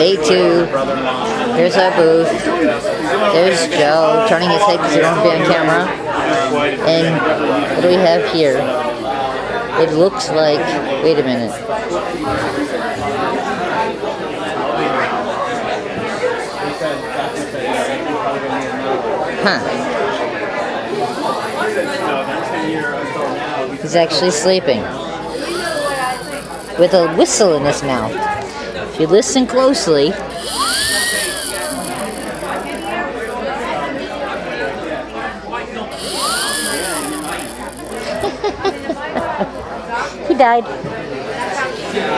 day two. Here's our booth. There's Joe turning his head because he won't be on camera. And what do we have here? It looks like, wait a minute. Huh. He's actually sleeping with a whistle in his mouth. You listen closely, he died.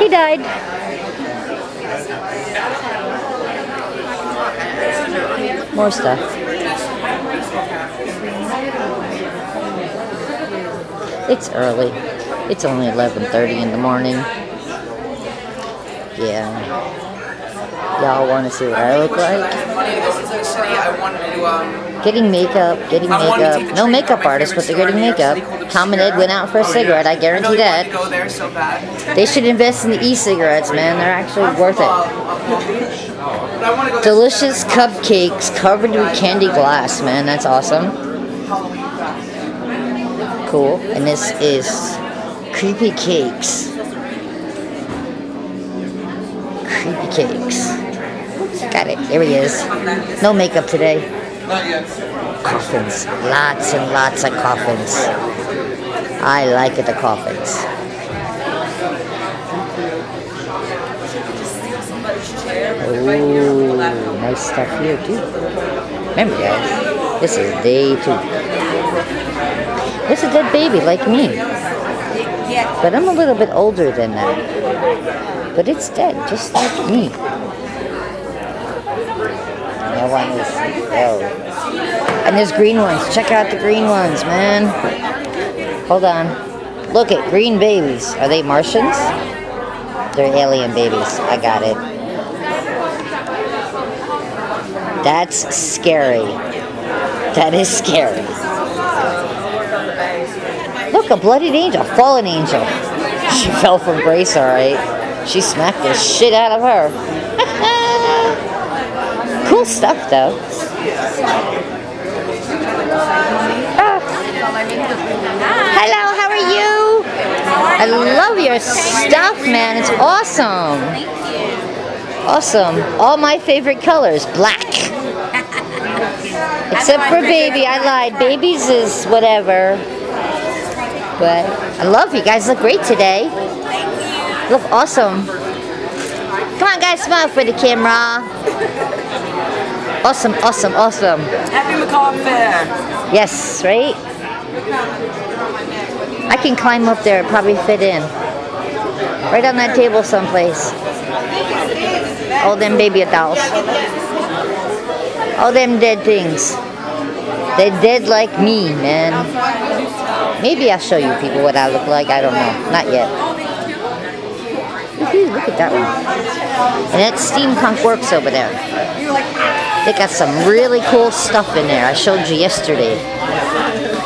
He died. More stuff. It's early. It's only 11.30 in the morning. Yeah. Y'all want to see what I look like? Getting makeup, getting makeup. No makeup artist, but they're getting makeup. Tom and Ed went out for a cigarette, I guarantee that. They should invest in the e-cigarettes, man. They're actually worth it. Delicious cupcakes covered with candy glass, man. That's awesome. Cool. And this is creepy cakes. Creepy cakes. Got it. There he is. No makeup today. Coffins. Lots and lots of coffins. I like it, the coffins. Ooh, nice stuff here too. Remember guys, this is day two. It's a dead baby like me. But I'm a little bit older than that. But it's dead, just like me. No one is. Oh. And there's green ones. Check out the green ones, man. Hold on. Look at green babies. Are they Martians? They're alien babies. I got it. That's scary. That is scary. Look, a bloodied angel, fallen angel. She fell from grace, alright. She smacked the shit out of her. cool stuff, though. Ah. Hello, how are you? I love your stuff, man. It's awesome. Awesome. All my favorite colors. Black. Except for baby. I lied. Babies is whatever. But I love you guys. Look great today. Look awesome. Come on, guys. Smile for the camera. Awesome, awesome, awesome. Happy Macabre Faire. Yes, right? I can climb up there, probably fit in. Right on that table someplace. All them baby dolls. All them dead things. They're dead like me, man. Maybe I'll show you people what I look like. I don't know. Not yet. Look at that one. And that steampunk works over there. They got some really cool stuff in there. I showed you yesterday.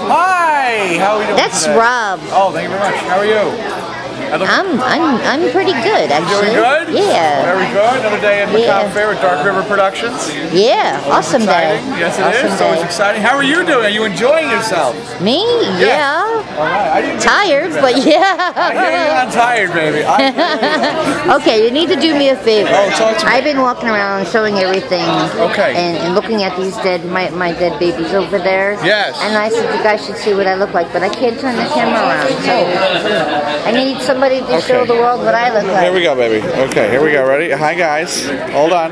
Hi! How are we doing That's today? Rob. Oh, thank you very much. How are you? I'm I'm I'm pretty good actually. Doing good? Yeah. Very good. Another day at Yeah. Macabre Faire with Dark River Productions. Yeah. Always Awesome day. Yes, it is. awesome It's always exciting. How are you doing? Are you enjoying yourself? Me? Yeah. All right. I didn't Tired, but yeah. I hear you're not tired, baby. Okay, you need to do me a favor. Oh, talk to me. I've been walking around showing everything. Okay. And, and looking at these dead my, my dead babies over there. Yes. And I said you guys should see what I look like, but I can't turn the camera around. So I need somebody to show Okay. the world what I look like. here we go, baby. Okay, here we go. Ready? Hi, guys. Hold on.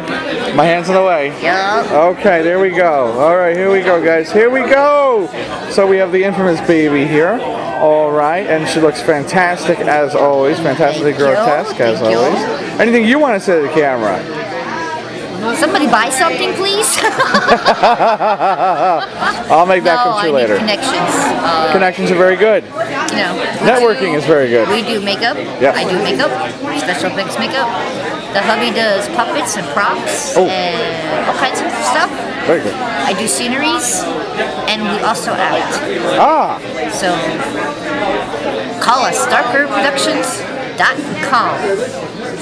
My hands in the way. Yeah. Okay, there we go. All right, here we go, guys. Here we go. So we have the infamous baby here. All right, and she looks fantastic as always. Fantastically Thank grotesque as you. always. Anything you want to say to the camera? Somebody buy something, please. I'll make that no, come I true need later. connections. Uh, Connections are very good. you know. Networking do- is very good. We do makeup. I do makeup, special effects makeup. The hubby does puppets and props Oh. and all kinds of stuff. Very good. I do sceneries, and we also act. Ah, So call us, darkerproductions.com.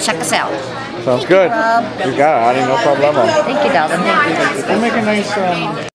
Check us out. Sounds good. You got it, honey. No problemo. Thank you, darling. Thank you. We'll make a nice um,